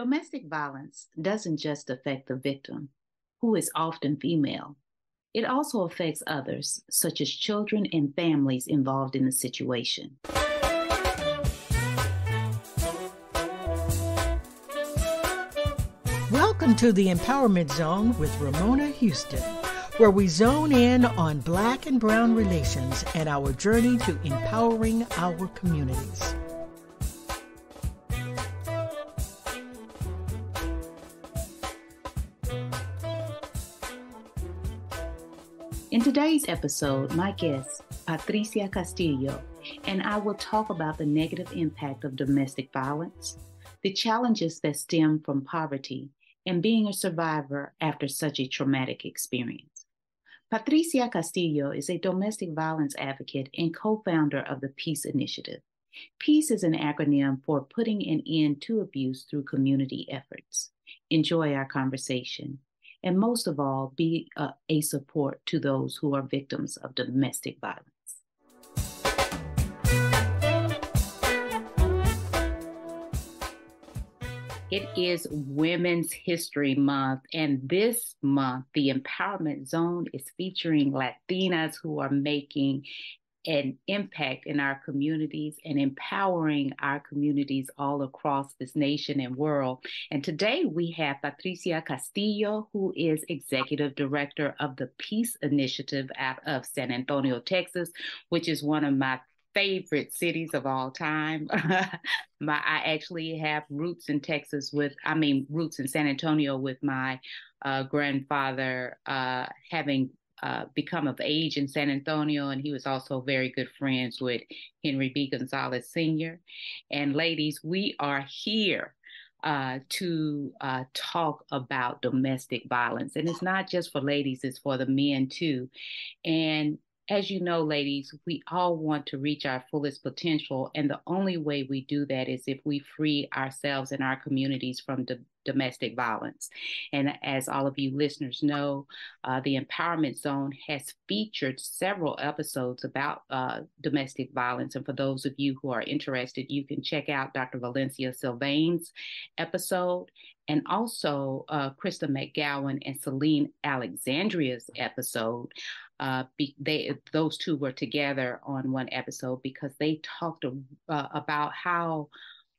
Domestic violence doesn't just affect the victim, who is often female. It also affects others, such as children and families involved in the situation. Welcome to the Empowerment Zone with Ramona Houston, where we zone in on Black and Brown relations and our journey to empowering our communities. Today's episode, my guest, Patricia Castillo, and I will talk about the negative impact of domestic violence, the challenges that stem from poverty, and being a survivor after such a traumatic experience. Patricia Castillo is a domestic violence advocate and co founder of the Peace Initiative. PEACE is an acronym for putting an end to abuse through community efforts. Enjoy our conversation and most of all, be a, support to those who are victims of domestic violence. It is Women's History Month, and this month, the Empowerment Zone is featuring Latinas who are making an impact in our communities and empowering our communities all across this nation and world. And today we have Patricia Castillo, who is Executive Director of the Peace Initiative out of San Antonio, Texas, which is one of my favorite cities of all time. my I actually have roots in Texas with I mean roots in San Antonio with my uh, grandfather uh, having uh, become of age in San Antonio, and he was also very good friends with Henry B. Gonzalez Sr. And ladies, we are here uh, to uh, talk about domestic violence. And it's not just for ladies, it's for the men too. And as you know, ladies, we all want to reach our fullest potential. And the only way we do that is if we free ourselves and our communities from domestic violence. And as all of you listeners know, uh, the Empowerment Zone has featured several episodes about uh, domestic violence. And for those of you who are interested, you can check out Dr. Valencia Sylvain's episode and also uh, Krista McGowan and Celine Alexandria's episode uh, be, they those two were together on one episode because they talked uh, about how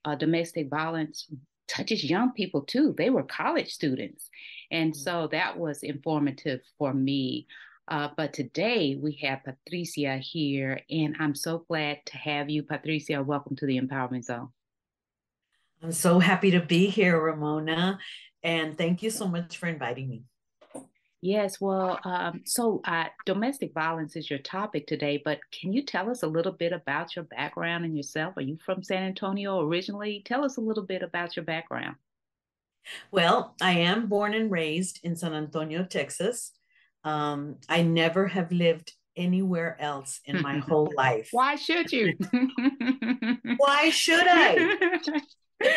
uh, domestic violence touches young people too. They were college students, and mm-hmm. so that was informative for me. Uh, but today we have Patricia here, and I'm so glad to have you, Patricia. Welcome to the Empowerment Zone. I'm so happy to be here, Ramona, and thank you so much for inviting me. Yes, well, um, so uh, domestic violence is your topic today, but can you tell us a little bit about your background and yourself? Are you from San Antonio originally? Tell us a little bit about your background. Well, I am born and raised in San Antonio, Texas. Um, I never have lived anywhere else in my whole life. Why should you? Why should I?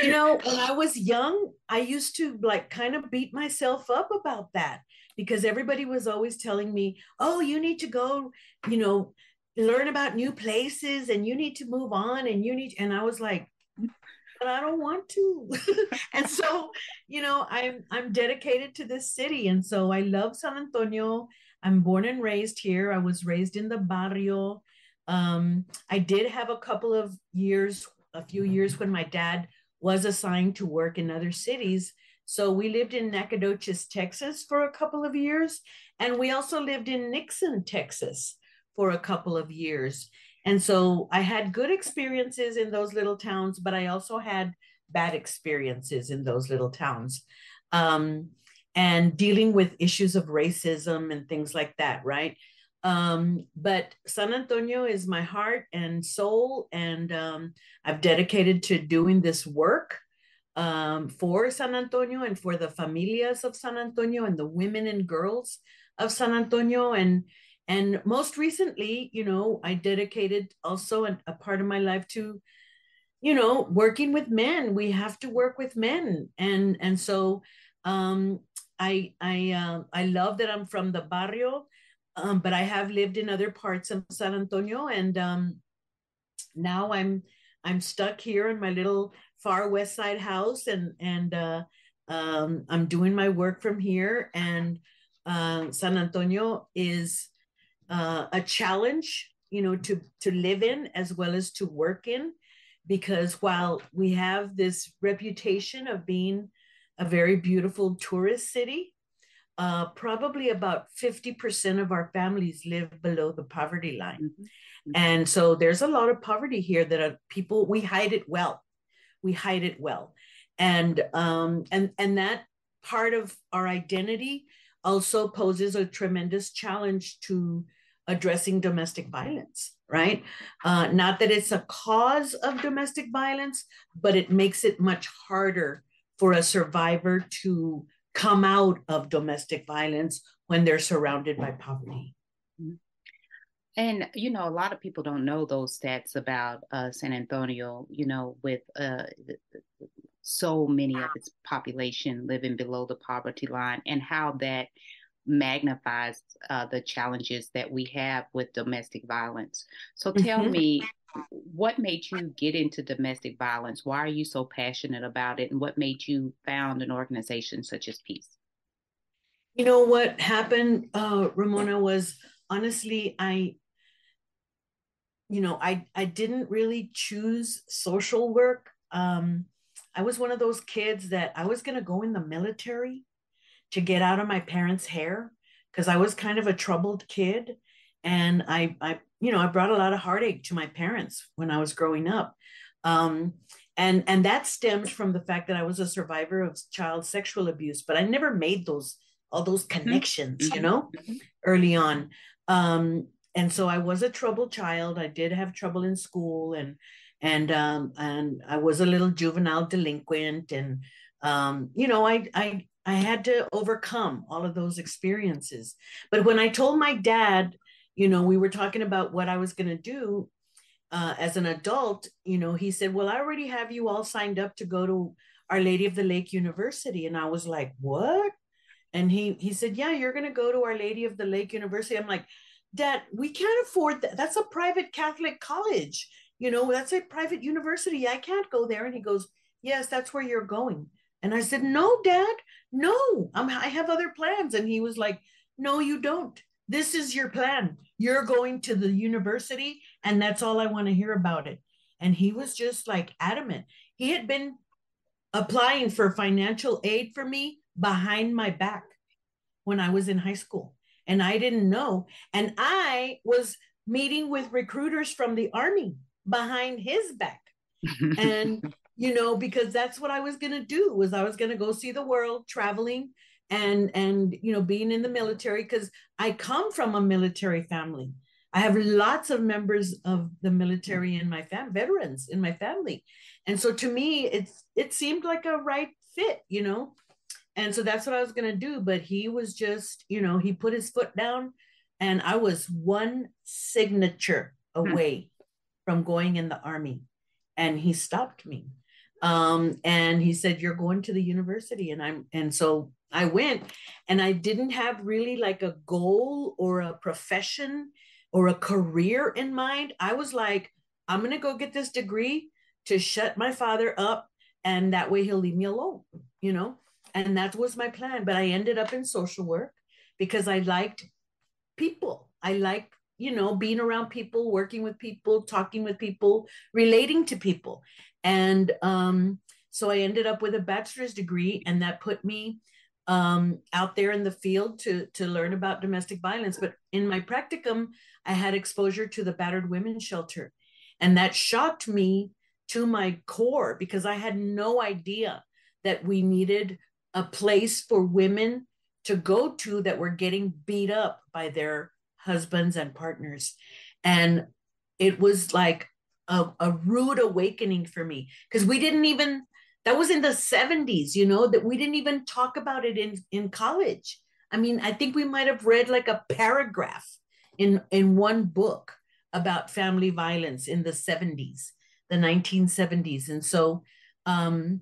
you know, when I was young, I used to like kind of beat myself up about that because everybody was always telling me, oh, you need to go, you know, learn about new places and you need to move on and you need, and I was like, but I don't want to. and so, you know, I'm I'm dedicated to this city. And so I love San Antonio. I'm born and raised here. I was raised in the barrio. Um, I did have a couple of years, a few years when my dad was assigned to work in other cities. So we lived in Nacogdoches, Texas for a couple of years. And we also lived in Nixon, Texas for a couple of years. And so I had good experiences in those little towns, but I also had bad experiences in those little towns. Um, and dealing with issues of racism and things like that, right? Um, but San Antonio is my heart and soul, and um, I've dedicated to doing this work um, for San Antonio and for the familias of San Antonio and the women and girls of San Antonio. And and most recently, you know, I dedicated also a, a part of my life to, you know, working with men. We have to work with men, and and so um, I I uh, I love that I'm from the barrio, um, but I have lived in other parts of San Antonio, and um, now I'm I'm stuck here in my little far west side house and and uh, um, I'm doing my work from here and uh, San Antonio is uh, a challenge you know to to live in as well as to work in because while we have this reputation of being a very beautiful tourist city uh, probably about 50% of our families live below the poverty line. Mm-hmm. mm-hmm. And so there's a lot of poverty here that are people, we hide it well. We hide it well. And um, and and that part of our identity also poses a tremendous challenge to addressing domestic violence, right? Uh, not that it's a cause of domestic violence, but it makes it much harder for a survivor to come out of domestic violence when they're surrounded by poverty. And you know, a lot of people don't know those stats about uh, San Antonio. You know, with uh, so many of its population living below the poverty line, and how that magnifies uh, the challenges that we have with domestic violence. So, tell mm-hmm. me, what made you get into domestic violence? Why are you so passionate about it? And what made you found an organization such as Peace? You know what happened, uh, Ramona, was honestly, I, you know, I I didn't really choose social work. Um, I was one of those kids that I was gonna go in the military to get out of my parents' hair because I was kind of a troubled kid and I, I, you know, I brought a lot of heartache to my parents when I was growing up. Um, and and that stemmed from the fact that I was a survivor of child sexual abuse, but I never made those all those mm-hmm. connections, mm-hmm. you know, mm-hmm. early on. Um, and so I was a troubled child. I did have trouble in school, and and um, and I was a little juvenile delinquent, and um, you know, I I I had to overcome all of those experiences. But when I told my dad you know, we were talking about what I was going to do uh, as an adult. You know, he said, Well, I already have you all signed up to go to Our Lady of the Lake University. And I was like, What? And he, he said, Yeah, you're going to go to Our Lady of the Lake University. I'm like, Dad, we can't afford that. That's a private Catholic college. You know, that's a private university. I can't go there. And he goes, Yes, that's where you're going. And I said, No, Dad, no, I'm, I have other plans. And he was like, No, you don't. This is your plan. You're going to the university, and that's all I want to hear about it. And he was just like adamant. He had been applying for financial aid for me behind my back when I was in high school. And I didn't know. And I was meeting with recruiters from the army behind his back. and you know because that's what i was going to do was i was going to go see the world traveling and and you know being in the military because i come from a military family i have lots of members of the military in my fam veterans in my family and so to me it's it seemed like a right fit you know and so that's what i was going to do but he was just you know he put his foot down and i was one signature hmm. away from going in the army and he stopped me um, and he said you're going to the university and i'm and so I went and I didn't have really like a goal or a profession or a career in mind. I was like, I'm going to go get this degree to shut my father up and that way he'll leave me alone, you know? And that was my plan. But I ended up in social work because I liked people. I like, you know, being around people, working with people, talking with people, relating to people. And um, so I ended up with a bachelor's degree, and that put me um, out there in the field to to learn about domestic violence. But in my practicum, I had exposure to the battered women's shelter, and that shocked me to my core because I had no idea that we needed a place for women to go to that were getting beat up by their husbands and partners. And it was like a, a rude awakening for me because we didn't even that was in the 70s you know that we didn't even talk about it in in college i mean i think we might have read like a paragraph in in one book about family violence in the 70s the 1970s and so um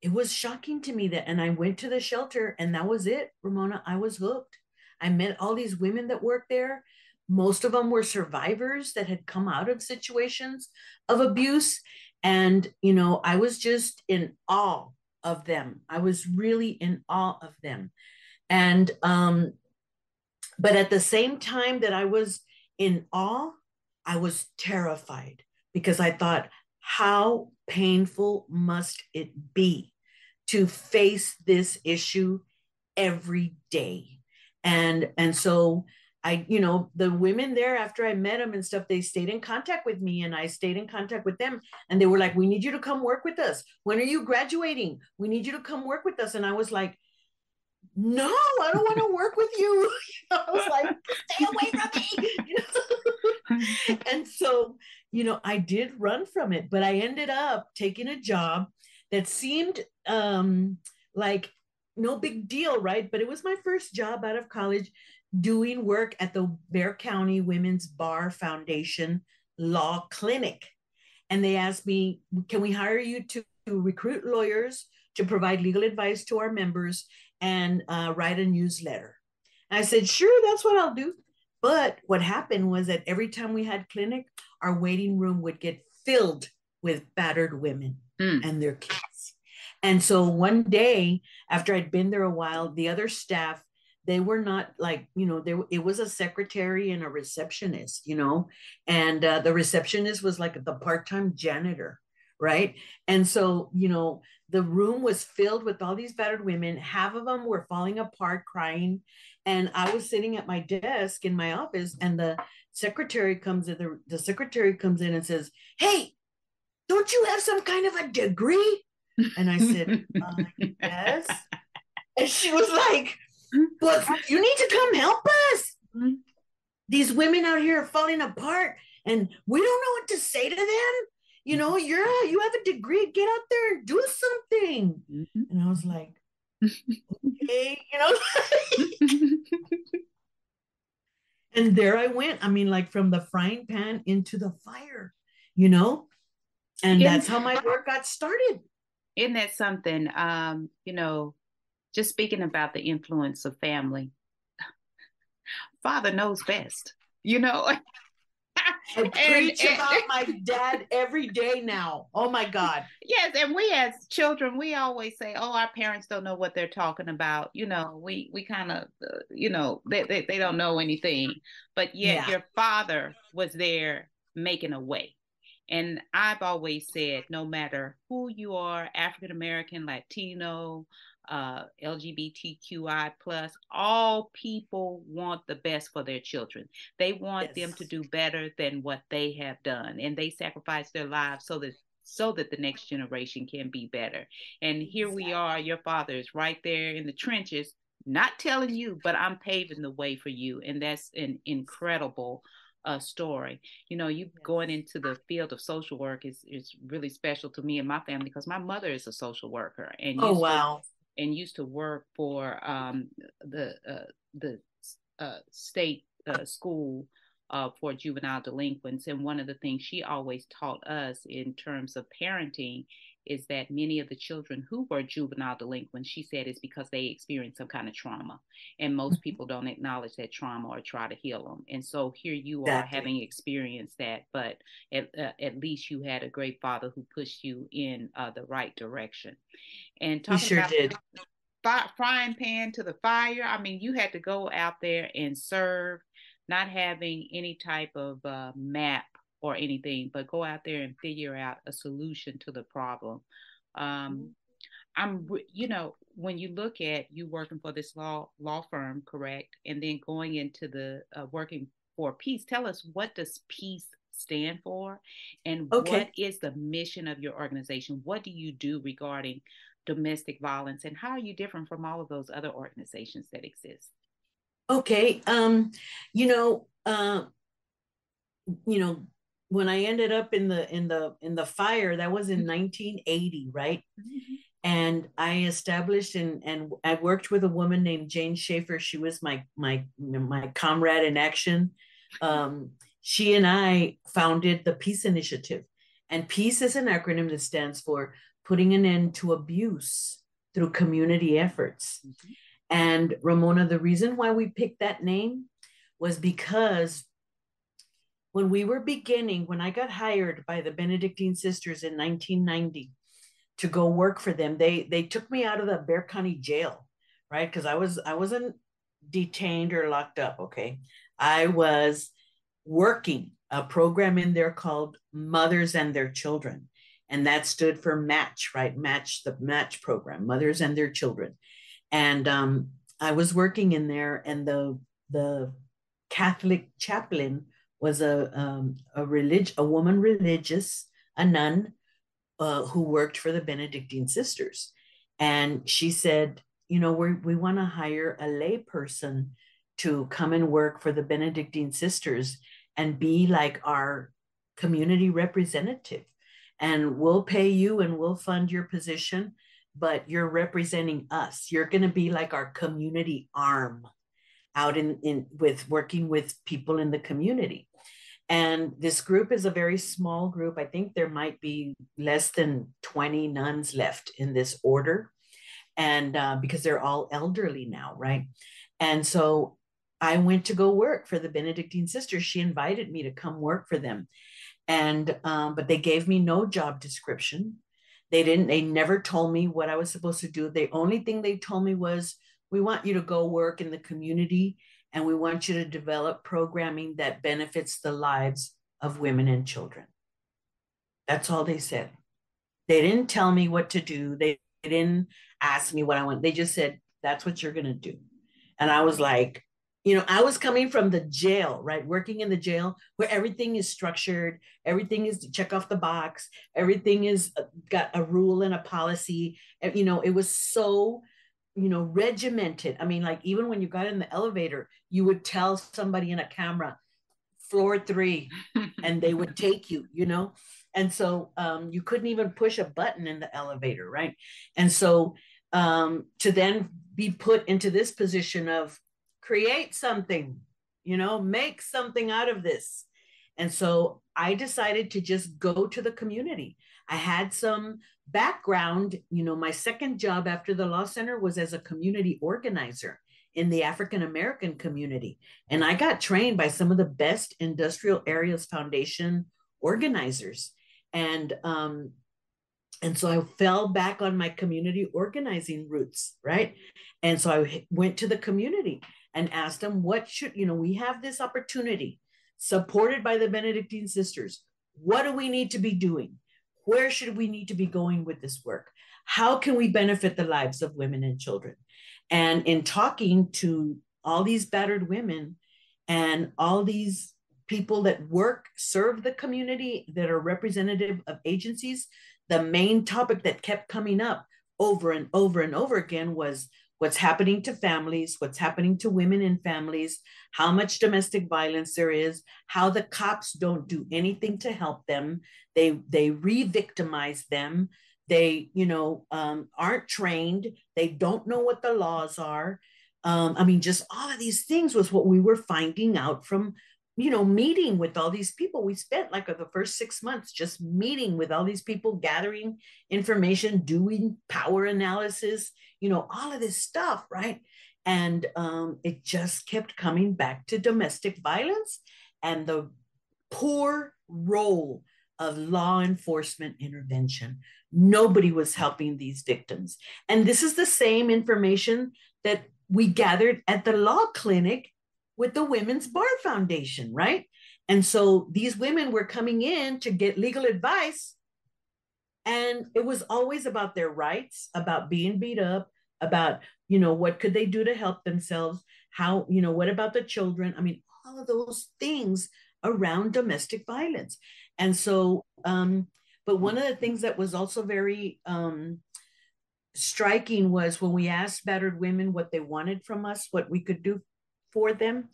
it was shocking to me that and i went to the shelter and that was it ramona i was hooked i met all these women that worked there most of them were survivors that had come out of situations of abuse And, you know, I was just in awe of them. I was really in awe of them. And, um, but at the same time that I was in awe, I was terrified because I thought, how painful must it be to face this issue every day? And and so I, you know, the women there after I met them and stuff, they stayed in contact with me and I stayed in contact with them. And they were like, We need you to come work with us. When are you graduating? We need you to come work with us. And I was like, No, I don't want to work with you. I was like, Stay away from me. and so, you know, I did run from it, but I ended up taking a job that seemed um, like no big deal, right? But it was my first job out of college doing work at the Bexar County Women's Bar Foundation Law Clinic. And they asked me, can we hire you to, to recruit lawyers to provide legal advice to our members and uh, write a newsletter? I said, sure, that's what I'll do. But what happened was that every time we had clinic, our waiting room would get filled with battered women mm. and their kids. And so one day, after I'd been there a while, the other staff they were not like you know there it was a secretary and a receptionist you know and uh, the receptionist was like the part-time janitor right and so you know the room was filled with all these battered women half of them were falling apart crying and i was sitting at my desk in my office and the secretary comes in the, the secretary comes in and says hey don't you have some kind of a degree and i said uh, yes and she was like but you need to come help us. Mm-hmm. These women out here are falling apart and we don't know what to say to them. You know, you're you have a degree, get out there and do something. Mm-hmm. And I was like, okay, you know. and there I went. I mean, like from the frying pan into the fire, you know? And that's how my work got started. Isn't that something? Um, you know, just speaking about the influence of family, father knows best, you know. I preach and, about my dad every day now. Oh my God. Yes, and we as children, we always say, "Oh, our parents don't know what they're talking about." You know, we we kind of, uh, you know, they, they they don't know anything. But yet, yeah. your father was there making a way. And I've always said, no matter who you are, African American, Latino, uh, LGBTQI plus, all people want the best for their children. They want yes. them to do better than what they have done, and they sacrifice their lives so that so that the next generation can be better. And here we are. Your father is right there in the trenches, not telling you, but I'm paving the way for you, and that's an incredible uh, story. You know, you going into the field of social work is is really special to me and my family because my mother is a social worker. And oh wow, and used to work for um, the uh, the uh, state uh, school uh, for juvenile delinquents. And one of the things she always taught us in terms of parenting is that many of the children who were juvenile delinquents, she said, is because they experienced some kind of trauma. And most mm-hmm. people don't acknowledge that trauma or try to heal them. And so here you are having experienced that, but at, uh, at least you had a great father who pushed you in uh, the right direction. And talking sure about did. Fi- frying pan to the fire, I mean, you had to go out there and serve, not having any type of uh, map or anything, but go out there and figure out a solution to the problem. Um, mm-hmm. I'm, you know, when you look at you working for this law law firm, correct, and then going into the uh, working for peace. Tell us what does peace stand for, and okay. what is the mission of your organization? What do you do regarding domestic violence, and how are you different from all of those other organizations that exist? Okay, um, you know, uh, you know, when I ended up in the in the in the fire, that was in 1980, mm-hmm. right? Mm-hmm. And I established and and I worked with a woman named Jane Schaefer. She was my my my comrade in action. Um, she and I founded the Peace Initiative, and Peace is an acronym that stands for putting an end to abuse through community efforts. Mm-hmm. And Ramona, the reason why we picked that name was because when we were beginning, when I got hired by the Benedictine sisters in 1990 to go work for them, they they took me out of the Bexar County jail, right? Because I was I wasn't detained or locked up. Okay, I was working a program in there called Mothers and Their Children, and that stood for Match, right? Match the Match program, Mothers and Their Children, and um, I was working in there, and the the Catholic chaplain was a um, a relig- a woman religious, a nun, uh, who worked for the Benedictine sisters, and she said, you know, we we want to hire a lay person to come and work for the Benedictine sisters and be like our community representative, and we'll pay you and we'll fund your position, but you're representing us. You're going to be like our community arm out in, in with working with people in the community and this group is a very small group. I think there might be less than 20 nuns left in this order. And uh, because they're all elderly now, right? And so I went to go work for the Benedictine sisters. She invited me to come work for them. And, um, but they gave me no job description. They didn't, they never told me what I was supposed to do. The only thing they told me was, we want you to go work in the community and we want you to develop programming that benefits the lives of women and children. That's all they said. They didn't tell me what to do. They didn't ask me what I want. They just said, that's what you're going to do. And I was like, you know, I was coming from the jail, right? Working in the jail where everything is structured, everything is check off the box, everything is uh, got a rule and a policy. You know, it was so you know, regimented. I mean, like even when you got in the elevator, you would tell somebody in a camera, floor three, and they would take you, you know? And so um, you couldn't even push a button in the elevator, right? And so um, to then be put into this position of create something, you know, make something out of this. And so I decided to just go to the community. I had some background, you know, my second job after the law center was as a community organizer in the African American community. And I got trained by some of the best Industrial Areas Foundation organizers. And um, and so I fell back on my community organizing roots, right? And so I went to the community and asked them, what should, you know, we have this opportunity supported by the Benedictine sisters. What do we need to be doing? Where should we need to be going with this work? How can we benefit the lives of women and children? And in talking to all these battered women and all these people that work, serve the community, that are representative of agencies, the main topic that kept coming up over and over and over again was what's happening to families, what's happening to women in families, how much domestic violence there is, how the cops don't do anything to help them. They they re-victimize them. They, you know, um, aren't trained. They don't know what the laws are. Um, I mean, just all of these things was what we were finding out from you know, meeting with all these people. We spent like the first six months just meeting with all these people, gathering information, doing power analysis, you know, all of this stuff, right? And um, it just kept coming back to domestic violence and the poor role of law enforcement intervention. Nobody was helping these victims. And this is the same information that we gathered at the law clinic with the Women's Bar Foundation, right? And so these women were coming in to get legal advice. And it was always about their rights, about being beat up, about, you know, what could they do to help themselves? How, you know, what about the children? I mean, all of those things around domestic violence. And so, um, but one of the things that was also very um, striking was when we asked battered women what they wanted from us, what we could do for them.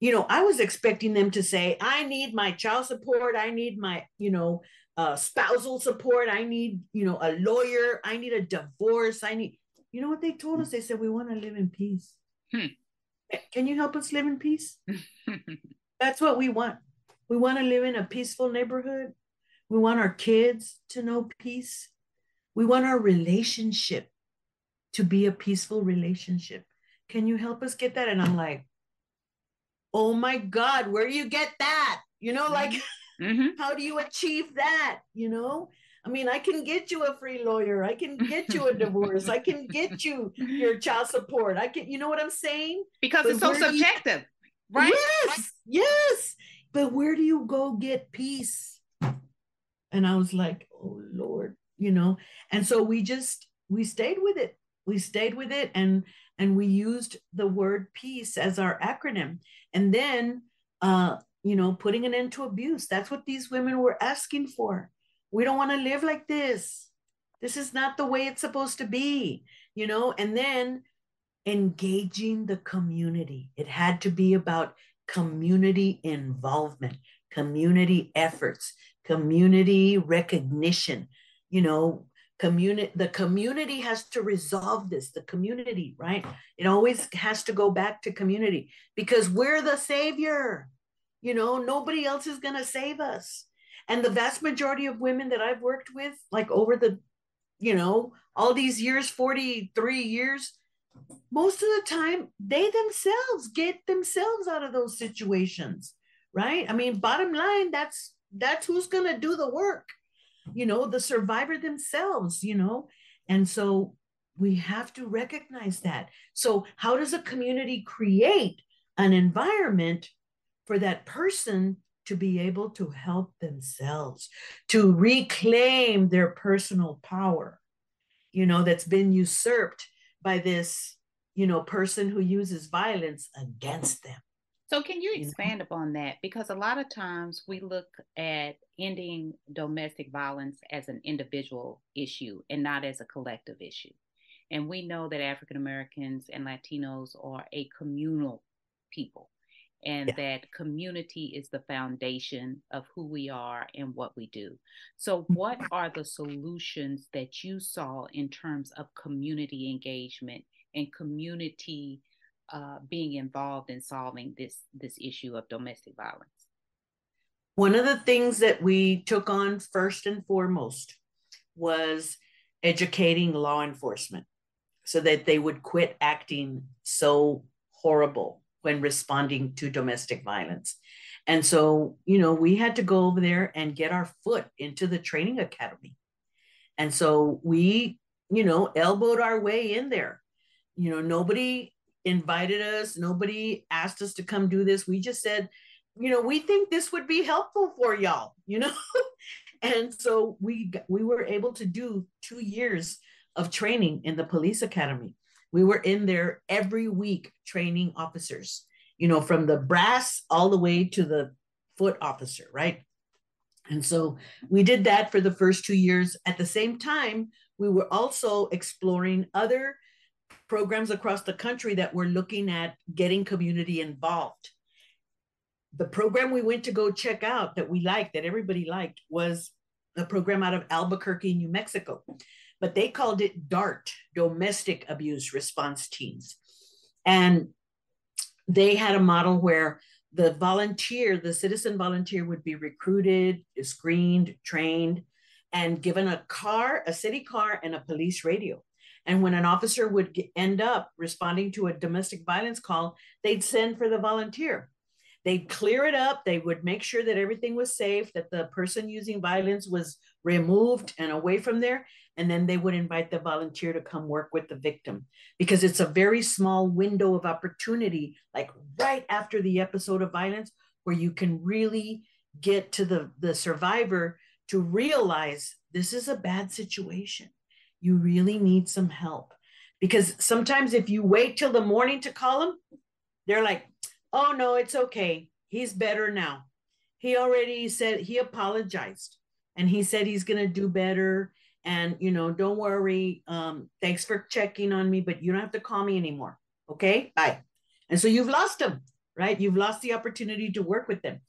You know, I was expecting them to say, I need my child support, I need my, you know, uh, spousal support, I need, you know, a lawyer, I need a divorce, I need, you know what they told us? They said, we want to live in peace. Hmm. Can you help us live in peace? That's what we want. We want to live in a peaceful neighborhood. We want our kids to know peace. We want our relationship to be a peaceful relationship. Can you help us get that? And I'm like, oh my God, where do you get that? You know, like mm-hmm. how do you achieve that? You know, I mean, I can get you a free lawyer. I can get you a divorce. I can get you your child support. I can, you know what I'm saying? Because but it's so subjective, you, right? Yes, yes. But where do you go get peace? And I was like, oh Lord, you know. And so we just we stayed with it. We stayed with it, and and we used the word peace as our acronym. And then, uh, you know, putting an end to abuse. That's what these women were asking for we don't want to live like this. This is not the way it's supposed to be, you know? And then engaging the community. It had to be about community involvement, community efforts, community recognition, you know, community the community has to resolve this the community right? It always has to go back to community because we're the savior you know nobody else is going to save us. And the vast majority of women that I've worked with, like over the, you know, all these years, 43 years, most of the time they themselves get themselves out of those situations, right? I mean, bottom line, that's that's who's gonna do the work, you know, the survivor themselves, you know. And so we have to recognize that. So, how does a community create an environment for that person to be able to help themselves, to reclaim their personal power, you know, that's been usurped by this, you know, person who uses violence against them. So, can you expand upon that? Because a lot of times we look at ending domestic violence as an individual issue and not as a collective issue. And we know that African Americans and Latinos are a communal people and yeah. that community is the foundation of who we are and what we do. So, mm-hmm. what are the solutions that you saw in terms of community engagement and community uh, being involved in solving this this issue of domestic violence? One of the things that we took on first and foremost was educating law enforcement so that they would quit acting so horrible when responding to domestic violence. And so, you know, we had to go over there and get our foot into the training academy. And so we, you know, elbowed our way in there. You know, nobody invited us, nobody asked us to come do this. We just said, you know, we think this would be helpful for y'all, you know? and so we we were able to do 2 years of training in the police academy we were in there every week training officers, you know, from the brass all the way to the foot officer, right? And so we did that for the first two years. At the same time, we were also exploring other programs across the country that were looking at getting community involved. The program we went to go check out that we liked, that everybody liked, was a program out of Albuquerque, New Mexico but they called it DART, Domestic Abuse Response Teams. And they had a model where the volunteer, the citizen volunteer, would be recruited, screened, trained, and given a car, a city car, and a police radio. And when an officer would end up responding to a domestic violence call, they'd send for the volunteer. They'd clear it up. They would make sure that everything was safe, that the person using violence was removed and away from there and then they would invite the volunteer to come work with the victim because it's a very small window of opportunity like right after the episode of violence where you can really get to the the survivor to realize this is a bad situation you really need some help. Because sometimes if you wait till the morning to call them they're like oh no it's okay. He's better now. He already said he apologized and he said he's going to do better. And you know don't worry um thanks for checking on me but you don't have to call me anymore. Okay? Bye. And so you've lost them right? You've lost the opportunity to work with them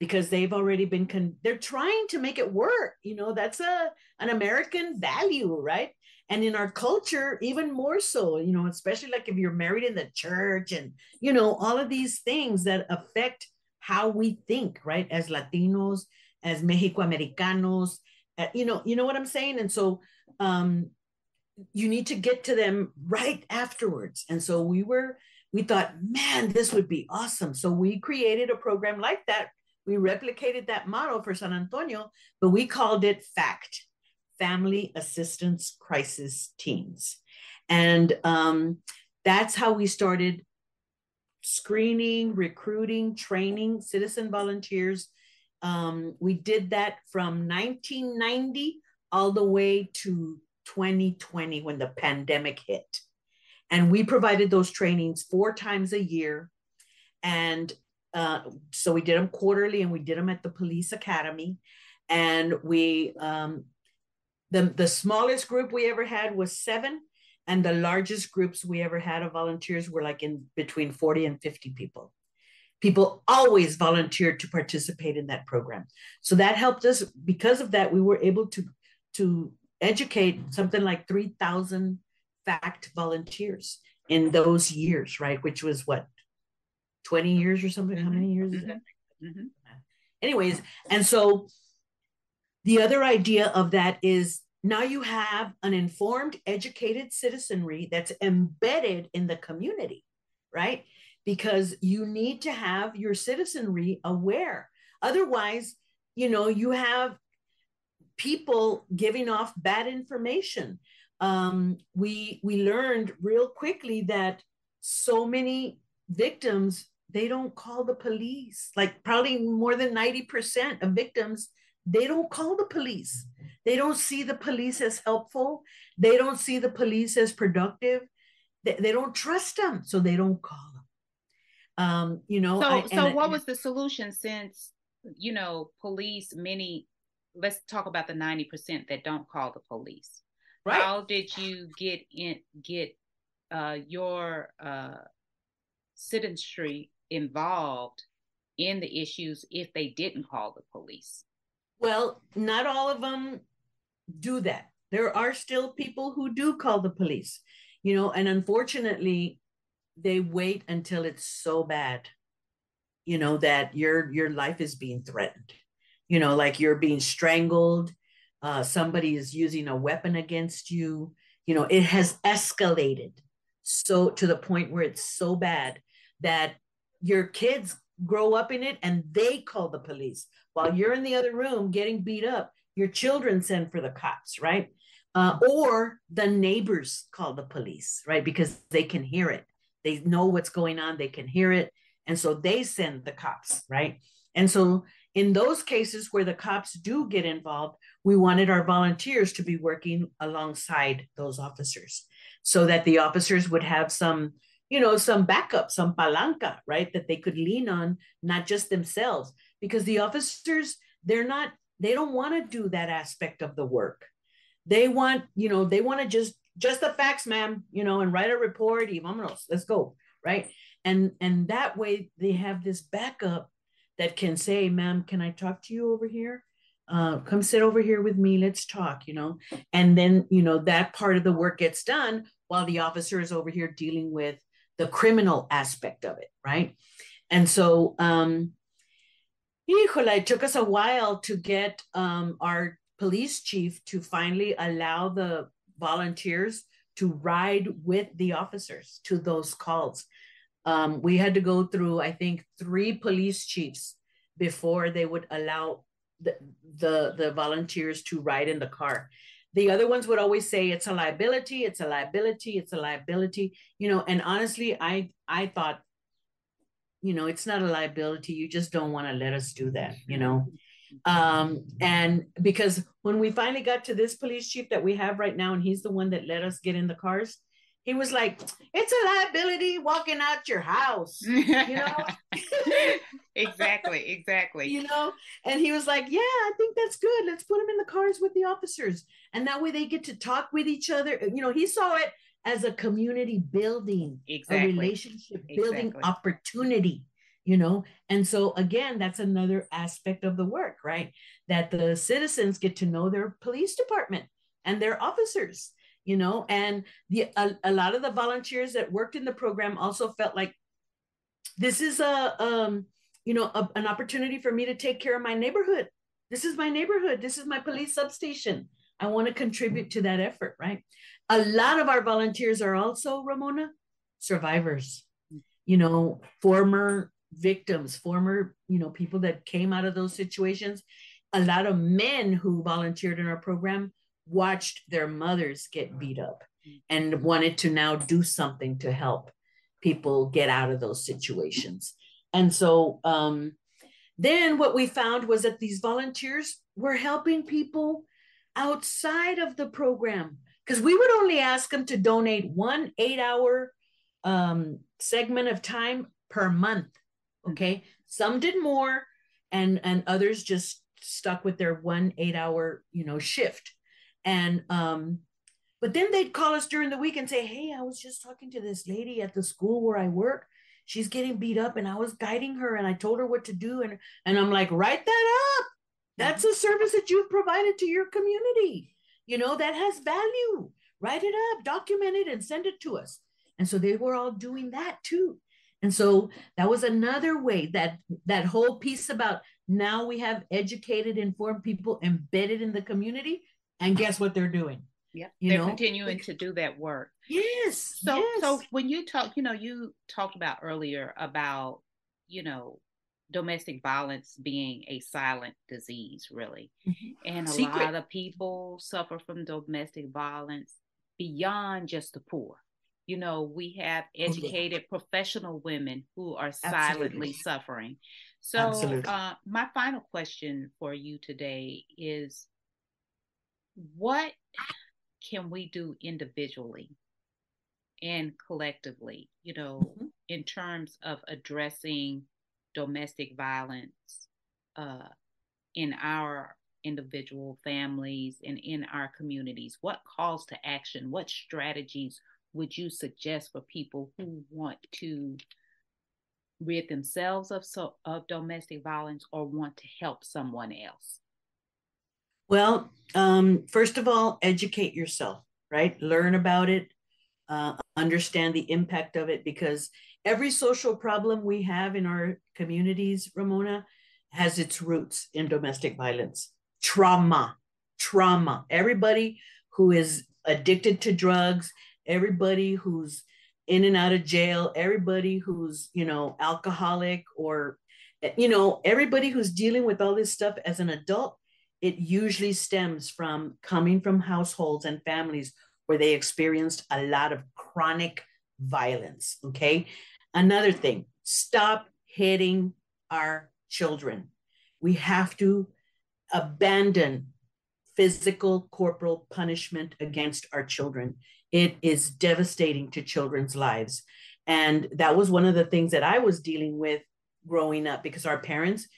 because they've already been con- they're trying to make it work you know that's a an american value right? And in our culture even more so you know especially like if you're married in the church and you know all of these things that affect how we think right? As latinos as mexicoamericanos uh, you know you know what i'm saying? And so um you need to get to them right afterwards. And so we were we thought man this would be awesome. So we created a program like that we replicated that model for San Antonio, but we called it FACT, Family Assistance Crisis Teams. And um, that's how we started screening, recruiting, training citizen volunteers. Um, we did that from 1990 all the way to 2020 when the pandemic hit. And we provided those trainings four times a year. And uh, so we did them quarterly and we did them at the police academy. And we, um, the, the smallest group we ever had was seven. And the largest groups we ever had of volunteers were like in between 40 and 50 people. People always volunteered to participate in that program. So that helped us. Because of that, we were able to, to educate something like 3,000 fact volunteers in those years, right? Which was what, 20 years or something? How many years is that? Mm-hmm. mm-hmm. Anyways, and so the other idea of that is now you have an informed, educated citizenry that's embedded in the community, right? Because you need to have your citizenry aware. Otherwise, you know, you have people giving off bad information. Um, we we learned real quickly that so many victims they don't call the police. Like probably more than ninety percent of victims they don't call the police. They don't see the police as helpful. They don't see the police as productive. They, they don't trust them, so they don't call them. Um, you know. So, I, so what was the solution since you know police many let's talk about the 90% that don't call the police. Right. How did you get in get uh, your uh, citizenry involved in the issues if they didn't call the police? Well, not all of them do that. There are still people who do call the police, you know, and unfortunately, they wait until it's so bad, you know, that your your life is being threatened you know, like you're being strangled, uh, somebody is using a weapon against you. You know, it has escalated so to the point where it's so bad that your kids grow up in it and they call the police while you're in the other room getting beat up. Your children send for the cops, right? Uh, or the neighbors call the police, right? Because they can hear it. They know what's going on, they can hear it. And so they send the cops, right? And so in those cases where the cops do get involved, we wanted our volunteers to be working alongside those officers so that the officers would have some, you know, some backup, some palanca, right? That they could lean on, not just themselves, because the officers, they're not, they don't want to do that aspect of the work. They want, you know, they want to just, just the facts, ma'am, you know, and write a report, y let's go, right? And and that way they have this backup that can say, ma'am, can I talk to you over here? Uh, come sit over here with me, let's talk, you know. And then, you know, that part of the work gets done while the officer is over here dealing with the criminal aspect of it, right? And so, um, it took us a while to get um, our police chief to finally allow the volunteers to ride with the officers to those calls um, we had to go through, I think, three police chiefs before they would allow the, the, the volunteers to ride in the car. The other ones would always say it's a liability, it's a liability, it's a liability, you know, and honestly, I I thought, you know, it's not a liability. You just don't want to let us do that, you know. Um, and because when we finally got to this police chief that we have right now, and he's the one that let us get in the cars, he was like, it's a liability walking out your house, you know? exactly, exactly. you know, and he was like, yeah, I think that's good. Let's put them in the cars with the officers. And that way they get to talk with each other. You know, he saw it as a community building, exactly. a relationship building exactly. opportunity, you know? And so, again, that's another aspect of the work, right? That the citizens get to know their police department and their officers you know and the a, a lot of the volunteers that worked in the program also felt like this is a um you know a, an opportunity for me to take care of my neighborhood. This is my neighborhood. This is my police substation. I want to contribute to that effort right? A lot of our volunteers are also ramona survivors. You know former victims, former, you know, people that came out of those situations, a lot of men who volunteered in our program watched their mothers get beat up and wanted to now do something to help people get out of those situations. And so um, then what we found was that these volunteers were helping people outside of the program because we would only ask them to donate one eight hour um, segment of time per month. Okay. Some did more and, and others just stuck with their one eight hour, you know, shift. And, um, but then they'd call us during the week and say, Hey, I was just talking to this lady at the school where I work. She's getting beat up and I was guiding her and I told her what to do. And, and I'm like, write that up. That's mm-hmm. a service that you've provided to your community. You know, that has value. Write it up, document it, and send it to us. And so they were all doing that too. And so that was another way that that whole piece about now we have educated, informed people embedded in the community. And guess what they're doing? Yeah, you they're know? continuing to do that work. Yes. So, yes. so when you talk, you know, you talked about earlier about, you know, domestic violence being a silent disease, really, mm-hmm. and a Secret. lot of people suffer from domestic violence beyond just the poor. You know, we have educated oh, yeah. professional women who are silently Absolutely. suffering. So, uh, my final question for you today is what can we do individually and collectively, you know, mm-hmm. in terms of addressing domestic violence uh, in our individual families and in our communities? What calls to action? What strategies would you suggest for people who want to rid themselves of so, of domestic violence or want to help someone else? Well, um, first of all, educate yourself, right? Learn about it, uh, understand the impact of it, because every social problem we have in our communities, Ramona, has its roots in domestic violence, trauma, trauma. Everybody who is addicted to drugs, everybody who's in and out of jail, everybody who's, you know, alcoholic or, you know, everybody who's dealing with all this stuff as an adult it usually stems from coming from households and families where they experienced a lot of chronic violence. Okay. Another thing, stop hitting our children. We have to abandon physical corporal punishment against our children. It is devastating to children's lives. And that was one of the things that I was dealing with growing up because our parents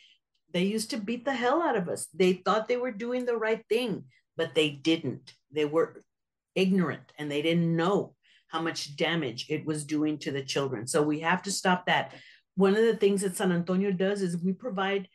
they used to beat the hell out of us. They thought they were doing the right thing, but they didn't. They were ignorant and they didn't know how much damage it was doing to the children. So we have to stop that. One of the things that San Antonio does is we provide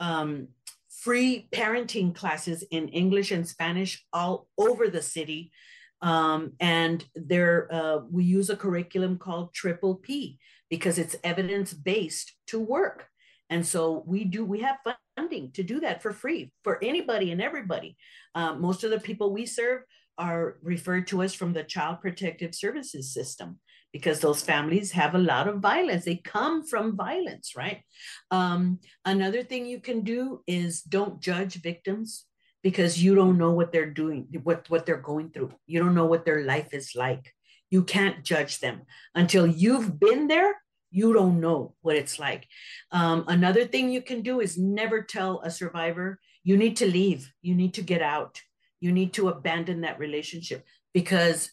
um, free parenting classes in English and Spanish all over the city. Um, and there, uh, we use a curriculum called Triple P because it's evidence based to work. And so we do, we have funding to do that for free for anybody and everybody. Um, most of the people we serve are referred to us from the Child Protective Services system because those families have a lot of violence. They come from violence, right? Um, another thing you can do is don't judge victims because you don't know what they're doing, what, what they're going through. You don't know what their life is like. You can't judge them until you've been there you don't know what it's like. Um, another thing you can do is never tell a survivor, you need to leave, you need to get out, you need to abandon that relationship because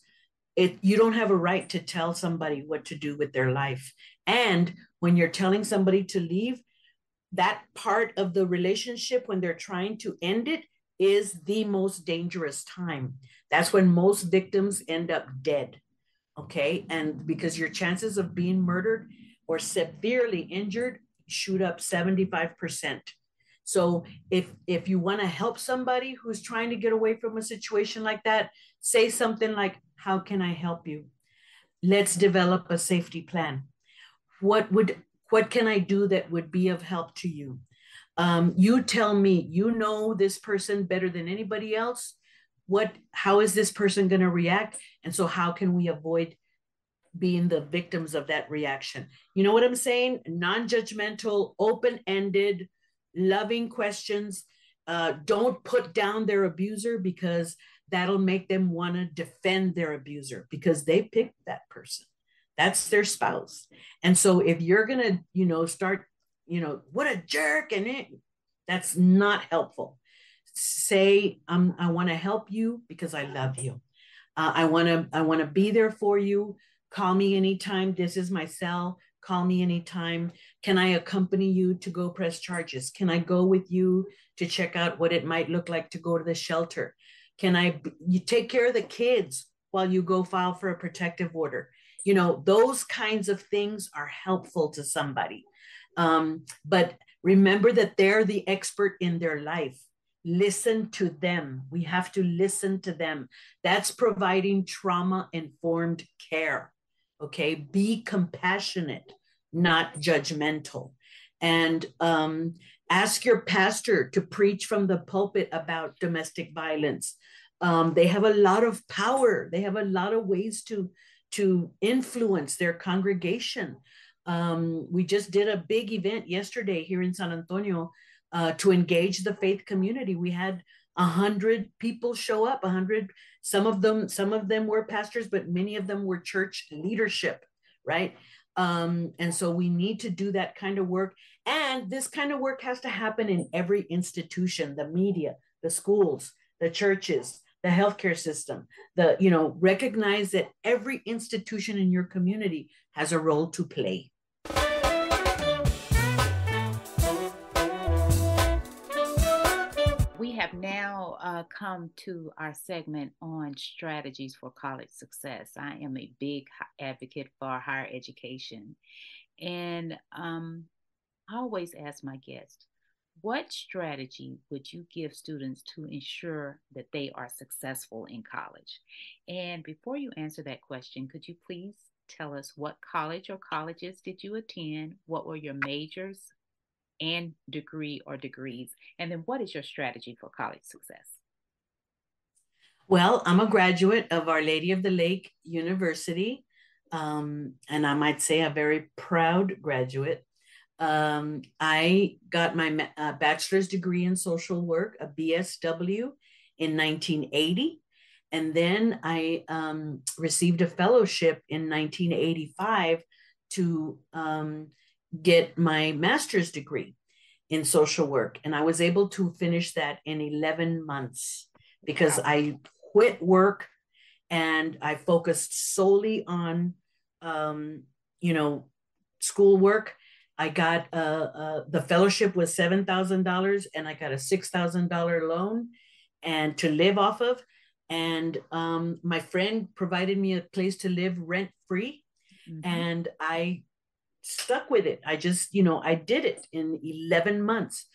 it you don't have a right to tell somebody what to do with their life. And when you're telling somebody to leave, that part of the relationship when they're trying to end it is the most dangerous time. That's when most victims end up dead. Okay. And because your chances of being murdered or severely injured shoot up 75%. So if if you want to help somebody who's trying to get away from a situation like that, say something like how can I help you? Let's develop a safety plan. What would what can I do that would be of help to you? Um, you tell me, you know this person better than anybody else. What how is this person going to react? And so how can we avoid being the victims of that reaction. You know what I'm saying? Non judgmental, open ended, loving questions. Uh, don't put down their abuser because that'll make them want to defend their abuser because they picked that person. That's their spouse. And so if you're going to, you know, start, you know, what a jerk and it, that's not helpful. Say, um, I want to help you because I love you. Uh, I want to, I want to be there for you. Call me anytime. This is my cell. Call me anytime. Can I accompany you to go press charges? Can I go with you to check out what it might look like to go to the shelter? Can I you take care of the kids while you go file for a protective order? You know, those kinds of things are helpful to somebody. Um, but remember that they're the expert in their life. Listen to them. We have to listen to them. That's providing trauma informed care. Okay. Be compassionate, not judgmental. And um, ask your pastor to preach from the pulpit about domestic violence. Um, they have a lot of power. They have a lot of ways to to influence their congregation. Um, we just did a big event yesterday here in San Antonio uh, to engage the faith community. We had a hundred people show up. A hundred. Some of them, some of them were pastors, but many of them were church leadership, right? Um, and so we need to do that kind of work. And this kind of work has to happen in every institution: the media, the schools, the churches, the healthcare system. The you know recognize that every institution in your community has a role to play. Have now uh, come to our segment on strategies for college success. I am a big advocate for higher education. And um, I always ask my guests, what strategy would you give students to ensure that they are successful in college? And before you answer that question, could you please tell us what college or colleges did you attend? What were your majors, and degree or degrees? And then what is your strategy for college success? Well, I'm a graduate of Our Lady of the Lake University, um, and I might say a very proud graduate. Um, I got my uh, bachelor's degree in social work, a BSW, in 1980. And then I um, received a fellowship in 1985 to um, get my master's degree in social work. And I was able to finish that in 11 months because wow. I quit work and I focused solely on, um, you know, schoolwork. I got uh, uh, the fellowship was seven thousand dollars, and I got a six thousand dollar loan, and to live off of. And um, my friend provided me a place to live rent free, mm-hmm. and I stuck with it. I just, you know, I did it in 11 months.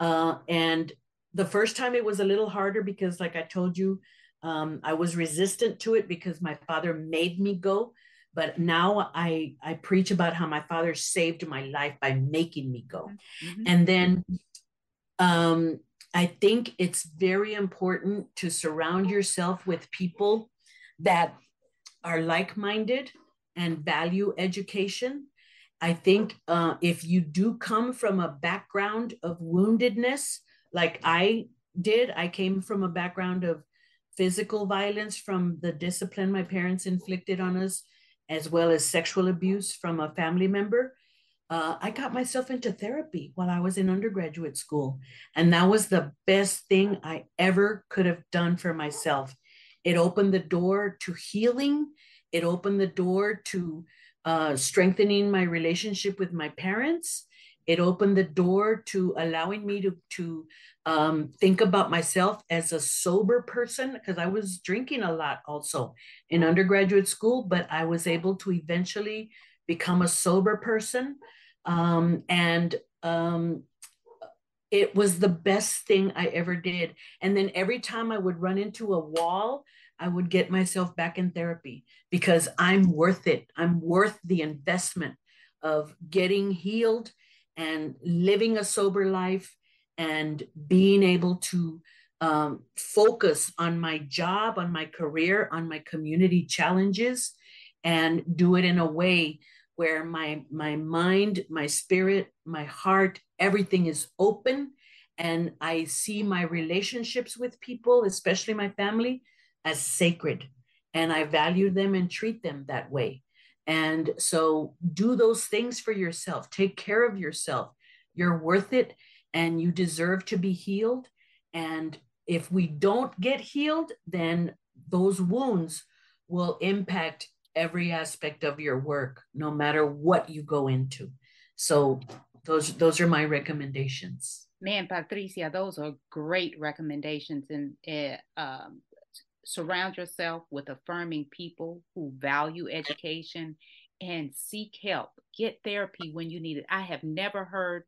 Uh, and the first time it was a little harder because, like I told you, um, I was resistant to it because my father made me go. But now I I preach about how my father saved my life by making me go. Mm-hmm. And then um, I think it's very important to surround yourself with people that are like minded and value education I think uh, if you do come from a background of woundedness, like I did, I came from a background of physical violence from the discipline my parents inflicted on us, as well as sexual abuse from a family member. Uh, I got myself into therapy while I was in undergraduate school. And that was the best thing I ever could have done for myself. It opened the door to healing, it opened the door to uh, strengthening my relationship with my parents. It opened the door to allowing me to, to um, think about myself as a sober person because I was drinking a lot also in undergraduate school, but I was able to eventually become a sober person. Um, and um, it was the best thing I ever did. And then every time I would run into a wall, I would get myself back in therapy because I'm worth it. I'm worth the investment of getting healed and living a sober life and being able to um, focus on my job, on my career, on my community challenges, and do it in a way where my my mind my spirit my heart everything is open and i see my relationships with people especially my family as sacred and i value them and treat them that way and so do those things for yourself take care of yourself you're worth it and you deserve to be healed and if we don't get healed then those wounds will impact every aspect of your work, no matter what you go into. So those those are my recommendations. Man, Patricia, those are great recommendations, and uh, um, surround yourself with affirming people who value education and seek help. Get therapy when you need it. I have never heard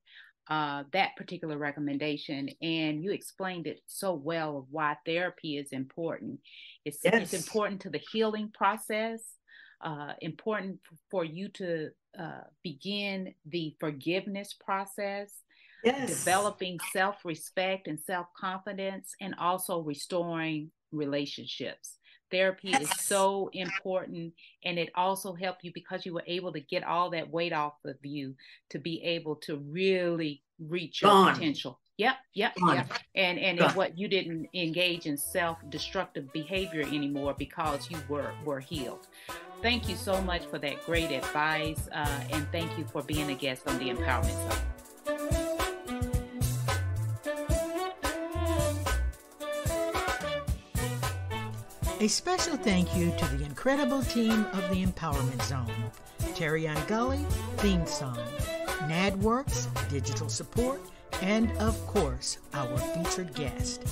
uh, that particular recommendation, and you explained it so well of why therapy is important. It's, yes. it's important to the healing process uh, important for you to uh, begin the forgiveness process, yes. developing self respect and self confidence, and also restoring relationships. Therapy is so important, and it also helped you because you were able to get all that weight off of you to be able to really reach your Gone. potential. Yep, yep, Gone. yep. And and what you didn't engage in self-destructive behavior anymore because you were were healed. Thank you so much for that great advice, uh, and thank you for being a guest on the Empowerment Zone. A special thank you to the incredible team of the Empowerment Zone. Terry Gully, theme song. NADWorks, digital support, and of course, our featured guest.